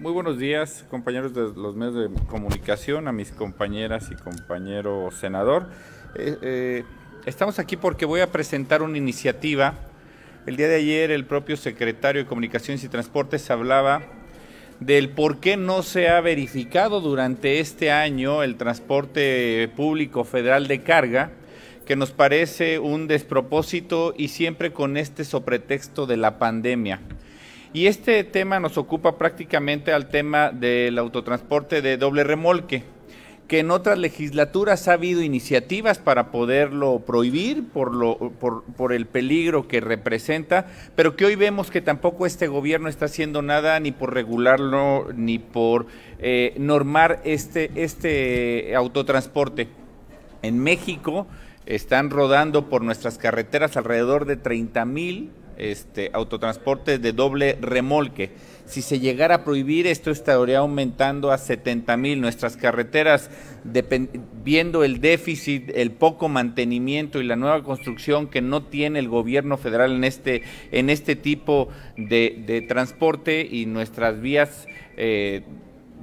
Muy buenos días, compañeros de los medios de comunicación, a mis compañeras y compañero senador. Eh, eh, estamos aquí porque voy a presentar una iniciativa. El día de ayer el propio secretario de Comunicaciones y Transportes hablaba del por qué no se ha verificado durante este año el transporte público federal de carga, que nos parece un despropósito y siempre con este sobretexto de la pandemia. Y este tema nos ocupa prácticamente al tema del autotransporte de doble remolque, que en otras legislaturas ha habido iniciativas para poderlo prohibir por, lo, por, por, el peligro que representa, pero que hoy vemos que tampoco este gobierno está haciendo nada ni por regularlo ni por eh, normar este, este autotransporte. En México están rodando por nuestras carreteras alrededor de 30 mil este, autotransporte de doble remolque. Si se llegara a prohibir, esto estaría aumentando a 70 mil. Nuestras carreteras, viendo el déficit, el poco mantenimiento y la nueva construcción que no tiene el gobierno federal en este, en este tipo de, de transporte y nuestras vías eh,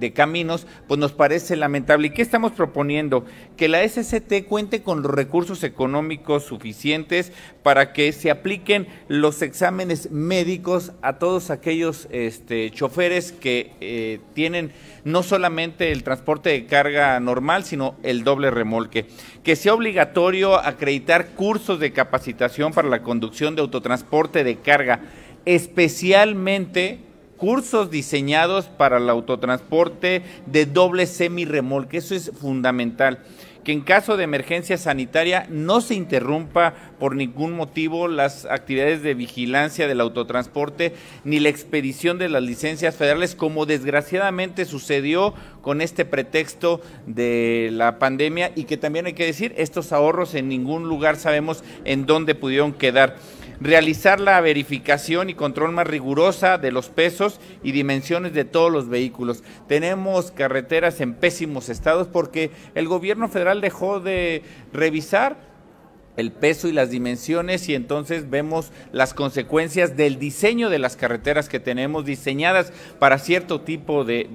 de caminos, pues nos parece lamentable. ¿Y qué estamos proponiendo? Que la SCT cuente con los recursos económicos suficientes para que se apliquen los exámenes médicos a todos aquellos este, choferes que eh, tienen no solamente el transporte de carga normal, sino el doble remolque. Que sea obligatorio acreditar cursos de capacitación para la conducción de autotransporte de carga, especialmente cursos diseñados para el autotransporte de doble semi-remolque. Eso es fundamental. Que en caso de emergencia sanitaria no se interrumpa por ningún motivo las actividades de vigilancia del autotransporte ni la expedición de las licencias federales, como desgraciadamente sucedió con este pretexto de la pandemia y que también hay que decir, estos ahorros en ningún lugar sabemos en dónde pudieron quedar realizar la verificación y control más rigurosa de los pesos y dimensiones de todos los vehículos. Tenemos carreteras en pésimos estados porque el gobierno federal dejó de revisar el peso y las dimensiones y entonces vemos las consecuencias del diseño de las carreteras que tenemos diseñadas para cierto tipo de,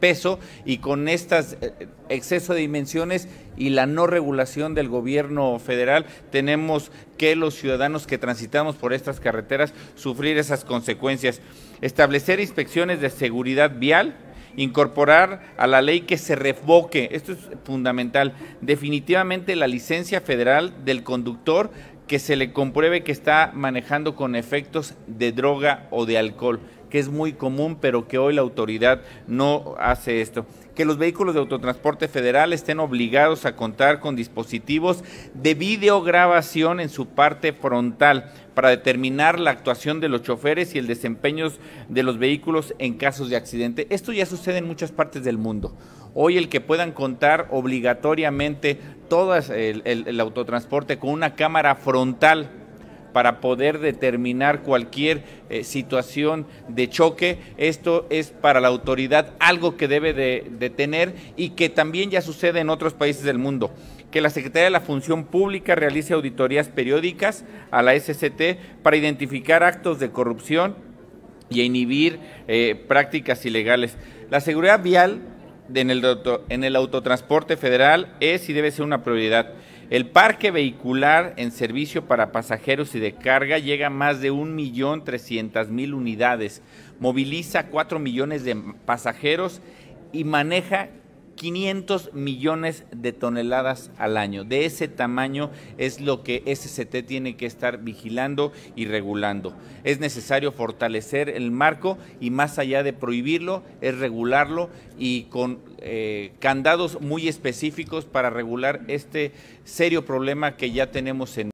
peso y con estas eh, exceso de dimensiones y la no regulación del gobierno federal tenemos que los ciudadanos que transitamos por estas carreteras sufrir esas consecuencias. Establecer inspecciones de seguridad vial incorporar a la ley que se revoque, esto es fundamental, definitivamente la licencia federal del conductor que se le compruebe que está manejando con efectos de droga o de alcohol, que es muy común, pero que hoy la autoridad no hace esto que los vehículos de autotransporte federal estén obligados a contar con dispositivos de videograbación en su parte frontal para determinar la actuación de los choferes y el desempeño de los vehículos en casos de accidente. Esto ya sucede en muchas partes del mundo. Hoy el que puedan contar obligatoriamente todo el, el autotransporte con una cámara frontal para poder determinar cualquier eh, situación de choque. Esto es para la autoridad algo que debe de, tener y que también ya sucede en otros países del mundo que la Secretaría de la Función Pública realice auditorías periódicas a la SCT para identificar actos de corrupción y inhibir eh, prácticas ilegales. La seguridad vial en el, en el autotransporte federal es y debe ser una prioridad. El parque vehicular en servicio para pasajeros y de carga llega a más de 1.300.000 unidades, moviliza 4 millones de pasajeros y maneja 500 millones de toneladas al año. De ese tamaño es lo que SCT tiene que estar vigilando y regulando. Es necesario fortalecer el marco y más allá de prohibirlo, es regularlo y con eh, candados muy específicos para regular este serio problema que ya tenemos en